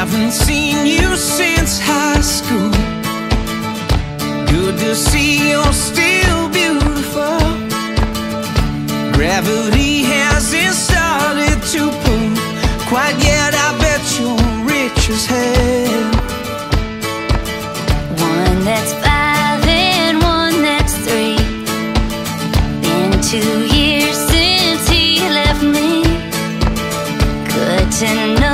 Haven't seen you since high school. Good to see you're still beautiful. Gravity has two years since he left me. Good to know.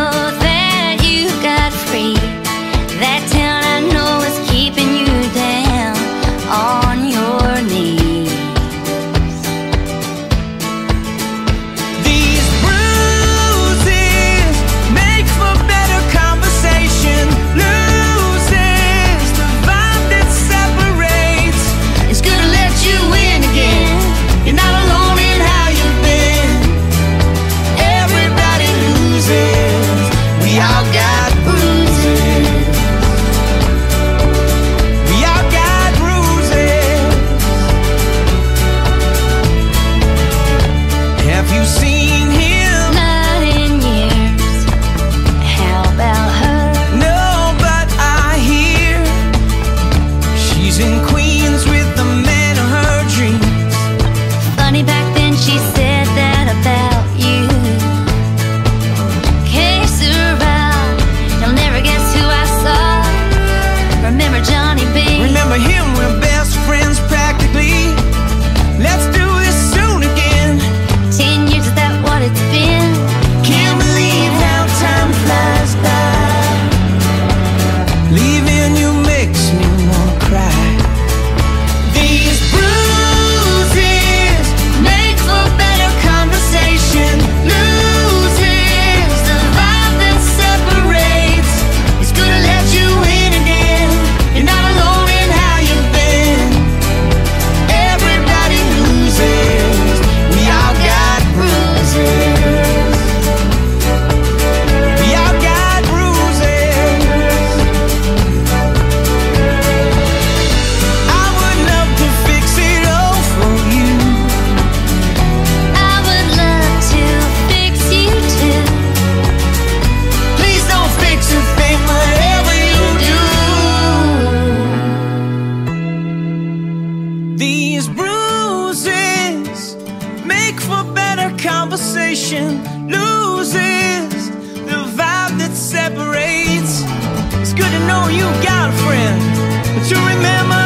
conversation loses the vibe that separates. It's good to know you got a friend, but you remember.